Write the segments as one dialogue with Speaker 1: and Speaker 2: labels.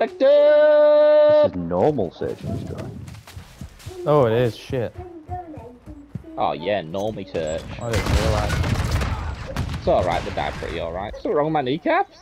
Speaker 1: Infected!
Speaker 2: This is normal search and destroy.
Speaker 3: Oh, it is. Shit.
Speaker 1: Oh yeah, normal search.
Speaker 3: I didn't realise.
Speaker 1: It's alright, they die pretty alright. What's wrong with my kneecaps?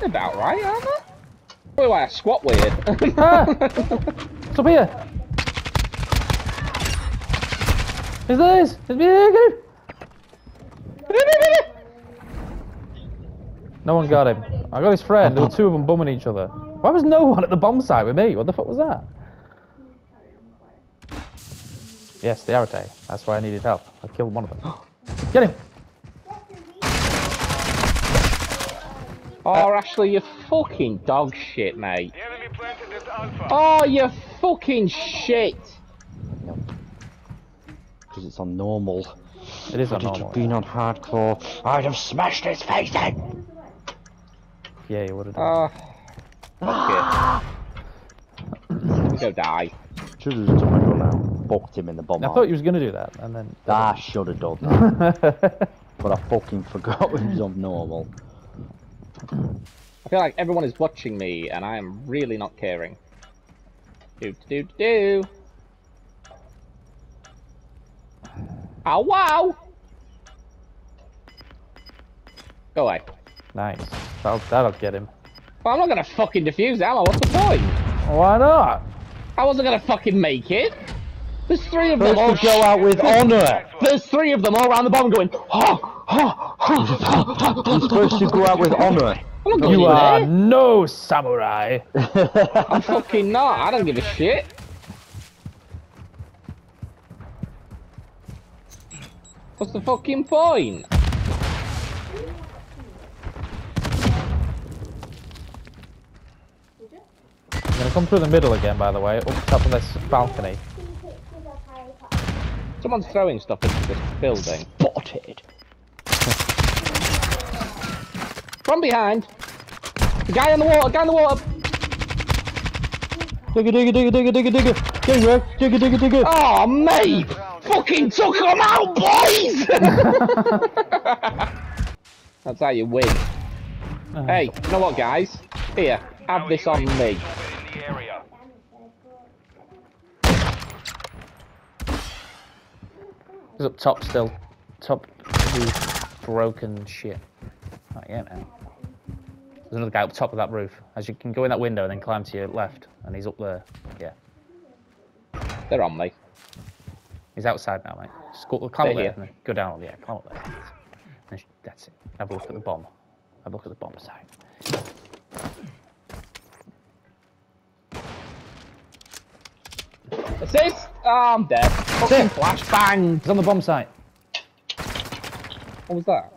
Speaker 1: They're about right, aren't they? Probably why I squat weird.
Speaker 3: Ah! It's up here. Is this? Is me? No one got him. I got his friend. There were two of them bumming each other. Why was no one at the bomb site with me? What the fuck was that? Yes, the Arate. That's why I needed help. I killed one of them. Get him!
Speaker 1: oh, Ashley, you fucking dog shit, mate.
Speaker 4: The enemy Alpha.
Speaker 1: Oh, you fucking shit.
Speaker 2: Because it's on normal.
Speaker 3: It is on
Speaker 2: Had it
Speaker 3: normal.
Speaker 2: been on hardcore, I'd have smashed his face in!
Speaker 3: Yeah, you would have done.
Speaker 1: Oh, fuck it. Go die.
Speaker 2: Should have just took my gun out, fucked him in the bomb.
Speaker 3: I thought you was gonna do that, and then.
Speaker 2: Ah, I should have done that, but I fucking forgot it was on normal.
Speaker 1: I feel like everyone is watching me, and I am really not caring. Do do do. Ow wow! Go away.
Speaker 3: nice. That'll, that'll get him.
Speaker 1: Well, I'm not gonna fucking defuse ammo. What's the point?
Speaker 3: Why not?
Speaker 1: I wasn't gonna fucking make it. There's three of them
Speaker 2: First
Speaker 1: all.
Speaker 2: go out with honour!
Speaker 1: There's three of them all around the bomb going. Ha ha.
Speaker 2: You're supposed to go out with honour!
Speaker 1: I'm not going
Speaker 3: You are
Speaker 1: there.
Speaker 3: no samurai.
Speaker 1: I'm fucking not. I don't give a shit. What's the fucking point?
Speaker 3: Gonna come through the middle again, by the way, up top of this balcony.
Speaker 1: Someone's throwing stuff into this building.
Speaker 2: Spotted!
Speaker 1: From behind. The guy in the water. Guy in the water.
Speaker 2: Digga digga digga digga digga digga! Gang right? Digga digga digga!
Speaker 1: Oh mate! Fucking took them out, boys! That's how you win. Uh-huh. Hey, you know what, guys? Here, have this on me.
Speaker 4: Over in the area.
Speaker 3: He's up top still. Top roof broken shit. Yeah, man. There's another guy up top of that roof. As you can go in that window and then climb to your left, and he's up there. Yeah,
Speaker 1: They're on me.
Speaker 3: he's outside now, mate. Just go, climb up
Speaker 1: They're
Speaker 3: there. and Go down. Yeah, climb up there. That's it. Have a look at the bomb. Have a look at the bomb site.
Speaker 1: Assist! Oh, I'm dead. Fucking flashbang!
Speaker 3: He's on the bomb site.
Speaker 1: What was that?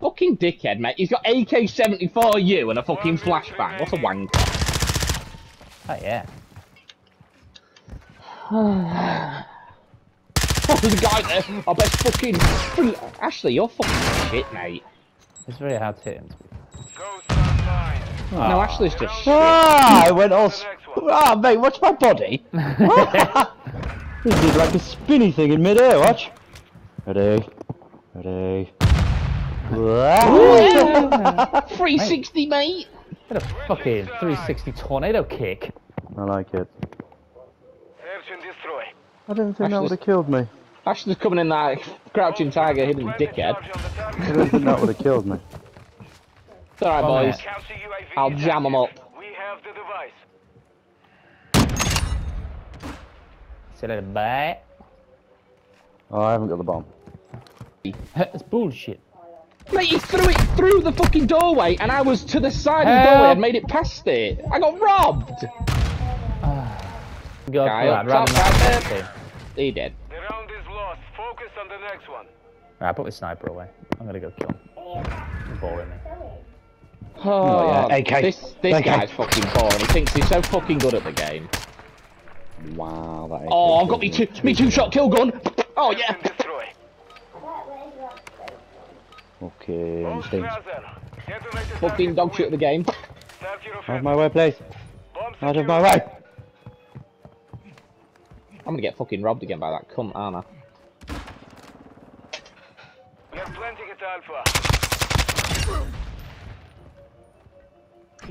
Speaker 1: Fucking dickhead, mate. He's got AK-74U and a fucking flashbang. What a wank.
Speaker 3: Oh yeah.
Speaker 1: Oh, there's a guy there. I bet fucking... Ashley, you're fucking shit, mate.
Speaker 3: It's very hard to hit him.
Speaker 4: Ghost online.
Speaker 1: No, Ashley's just shit.
Speaker 2: Ah! I went all. Sp-
Speaker 4: Next one.
Speaker 2: ah, mate, watch my body! this is like a spinny thing in midair, watch! Ready? Ready? I
Speaker 1: 360, mate.
Speaker 3: Get a fucking 360 tornado kick.
Speaker 2: I like it.
Speaker 4: Search and destroy.
Speaker 2: I don't think that would have killed me.
Speaker 1: Ashley's coming in like crouching tiger, hidden dickhead.
Speaker 4: charge on the
Speaker 2: I
Speaker 4: target.
Speaker 2: don't think that would have killed me.
Speaker 1: It's alright,
Speaker 3: Oh,
Speaker 1: boys.
Speaker 3: man.
Speaker 4: Counter UAV
Speaker 1: I'll jam them
Speaker 4: active.
Speaker 1: up.
Speaker 4: We have the device.
Speaker 3: See you later, bye.
Speaker 2: Oh, I haven't got the bomb.
Speaker 3: That's bullshit.
Speaker 1: Mate, he threw it through the fucking doorway, and I was to the side of the doorway and made it past it. I got robbed.
Speaker 3: God,
Speaker 1: Guy
Speaker 3: right,
Speaker 1: up top,
Speaker 3: right,
Speaker 1: right
Speaker 3: right,
Speaker 1: there. He did.
Speaker 4: The round is lost. Focus on the next one.
Speaker 3: Right, put the sniper away. I'm gonna go kill him. He's boring me.
Speaker 1: Oh, oh,
Speaker 2: yeah, AK.
Speaker 1: This this
Speaker 2: AK.
Speaker 1: guy's fucking boring. He thinks he's so fucking good at the game.
Speaker 2: Wow, that
Speaker 1: Oh, I've got me two me two shot kill gun. Oh yeah.
Speaker 4: Search and destroy.
Speaker 2: Okay,
Speaker 4: Bomb
Speaker 2: understand.
Speaker 4: Strasser. Detonate the
Speaker 1: Fucking
Speaker 4: target
Speaker 1: dog shit at the game.
Speaker 4: Start your
Speaker 2: Out of my way, please. Out of my way.
Speaker 1: I'm gonna get fucking robbed again by that cunt, aren't I?
Speaker 4: We are planting at Alpha.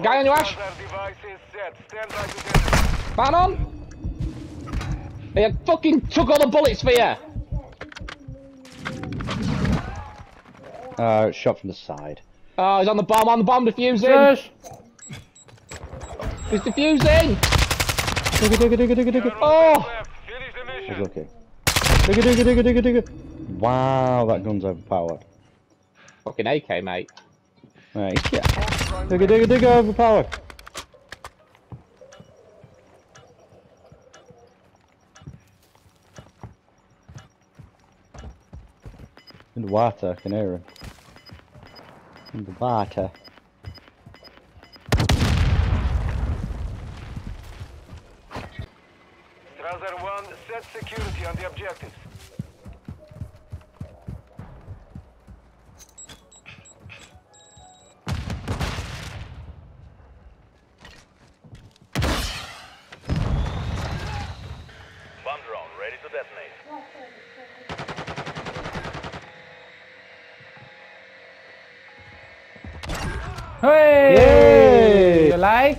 Speaker 1: Guy on your Ash.
Speaker 4: Strasser device
Speaker 1: He fucking took all the bullets for you.
Speaker 2: Uh, shot from the side.
Speaker 1: Oh, he's on the bomb, on the bomb, defusing.
Speaker 3: Shush!
Speaker 1: He's defusing.
Speaker 2: Digga, digga, digga, digga, digga.
Speaker 1: Oh.
Speaker 4: Left. Finish the
Speaker 2: He's
Speaker 4: mission.
Speaker 2: okay. Digga, digga, digga, digga, digga. Wow, that gun's overpowered.
Speaker 1: Fucking AK, mate.
Speaker 2: Right, yeah. Digga, digga, digga, overpowered. In the water, I can hear him. In the water.
Speaker 4: Strasser 1, set security on the objectives.
Speaker 3: Hey!
Speaker 2: Yay!
Speaker 3: You like?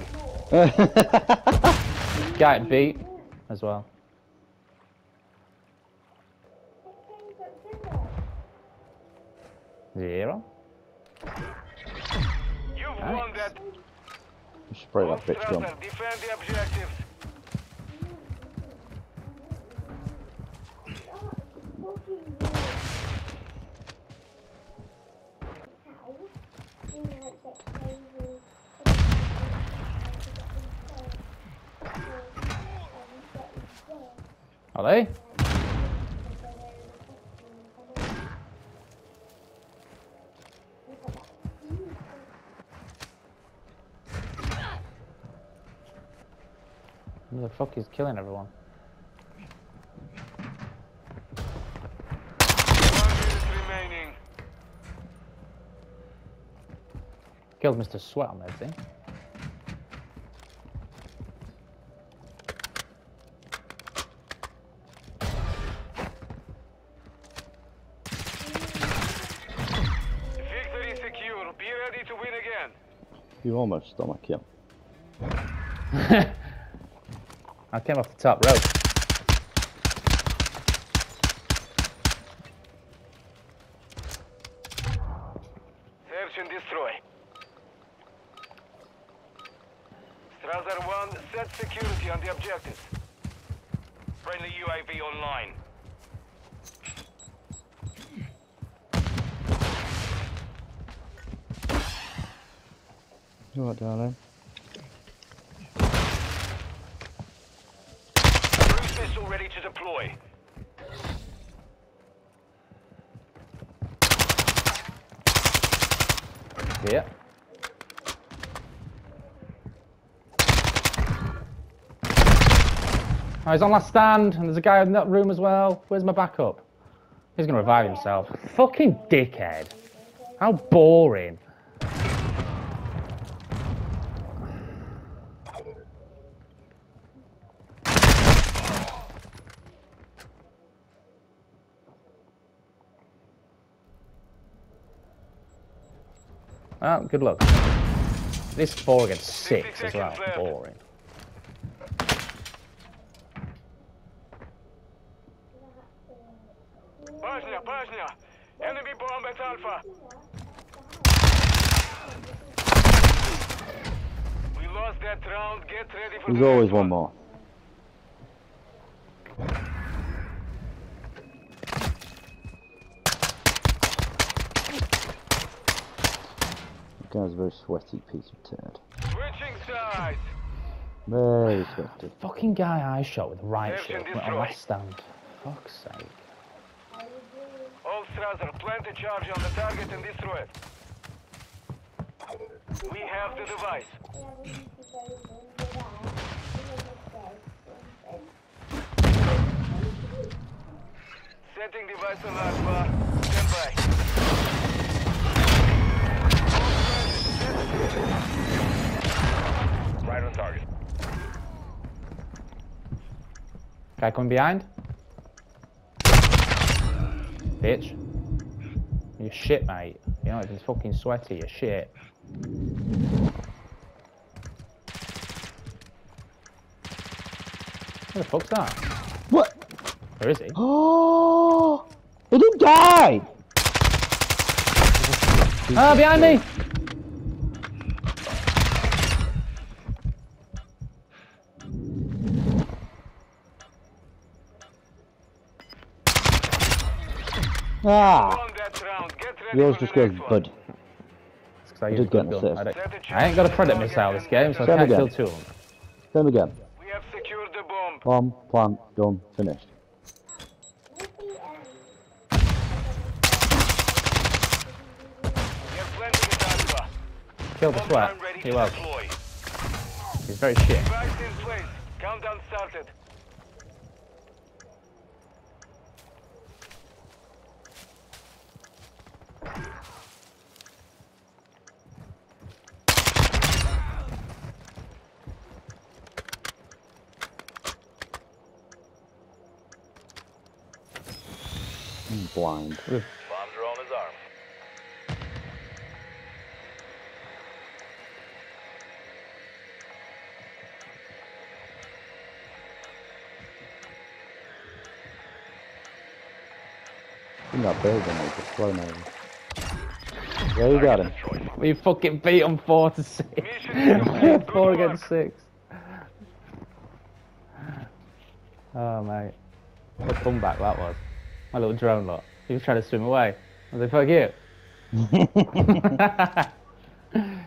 Speaker 3: Got beat as well. Zero.
Speaker 4: You've won that.
Speaker 2: Spray that bitch gun.
Speaker 3: They? Who the fuck is killing everyone? Killed Mr. Sweat on that thing.
Speaker 2: You almost stole my kill.
Speaker 3: I came off the top rope.
Speaker 4: Search and destroy. Strasser 1, set security on the objectives. Friendly UAV online.
Speaker 2: You what, darling?
Speaker 4: Cruise missile ready to deploy.
Speaker 3: Yeah. Oh, he's on last stand, and there's a guy in that room as well. Where's my backup? He's gonna revive himself. Fucking dickhead. How boring. Well, good luck. This four against six as well.
Speaker 4: left.
Speaker 3: Boring.
Speaker 4: Bosnia, Bosnia. Enemy bomb at Alpha. We lost that round. Get ready for
Speaker 2: There's
Speaker 4: the
Speaker 2: always one more. The guy's a very sweaty piece of turd.
Speaker 4: Switching sides.
Speaker 2: Very sweaty.
Speaker 3: Fucking guy I shot with the right
Speaker 4: Search and
Speaker 3: shield on
Speaker 4: destroy.
Speaker 3: last stand. Fuck's sake.
Speaker 4: All Strasser, plant a charge on the target and destroy it. We have the device. Setting device on Alpha. Stand by.
Speaker 3: Guy coming behind. Bitch. You shit, mate. You're not even fucking sweaty, you shit. Where the fuck's that?
Speaker 2: What?
Speaker 3: Where is he?
Speaker 2: Oh! He didn't die!
Speaker 3: Ah, behind me!
Speaker 2: Ah,
Speaker 4: Won round. Get ready
Speaker 2: yours just
Speaker 4: the
Speaker 2: goes
Speaker 4: next
Speaker 2: bud.
Speaker 3: It's 'cause I
Speaker 2: did
Speaker 3: used
Speaker 2: get
Speaker 3: a
Speaker 2: an assist.
Speaker 3: I, don't-
Speaker 4: Set a
Speaker 3: I ain't got a
Speaker 4: charge
Speaker 3: predator missile this game, so I can't kill two of them.
Speaker 2: Same again.
Speaker 4: We have secured the bomb.
Speaker 2: Bomb, plant, done, finished.
Speaker 4: We are planting at Alpha.
Speaker 3: Kill the
Speaker 4: Bomb
Speaker 3: sweat. He was. He's very shit.
Speaker 4: Device in place. Countdown started.
Speaker 2: I'm blind.
Speaker 4: Bomb drone is armed.
Speaker 2: In that building, he's just thrown over. Yeah, you got him.
Speaker 3: We fucking beat him four to six. Four
Speaker 4: work.
Speaker 3: against six. Oh mate, what a comeback that was my little drone lot. He was trying to swim away. I was like, fuck you.